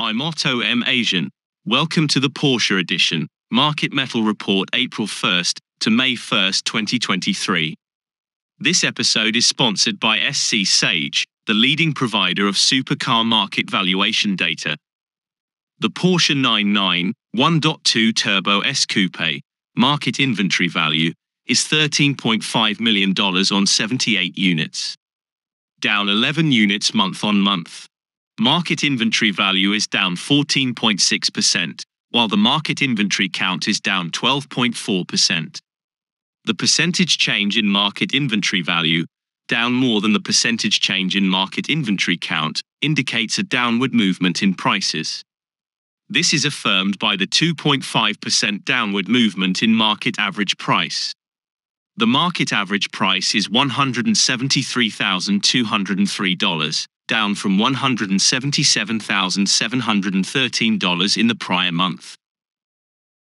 I'm Otto M. Asian. Welcome to the Porsche edition, Market Metal Report April 1st to May 1st, 2023. This episode is sponsored by SC Sage, the leading provider of supercar market valuation data. The Porsche 99 1.2 Turbo S Coupe market inventory value is $13.5 million on 78 units, down 11 units month on month. Market inventory value is down 14.6%, while the market inventory count is down 12.4%. The percentage change in market inventory value, down more than the percentage change in market inventory count, indicates a downward movement in prices. This is affirmed by the 2.5% downward movement in market average price. The market average price is $173,203, down from $177,713 in the prior month.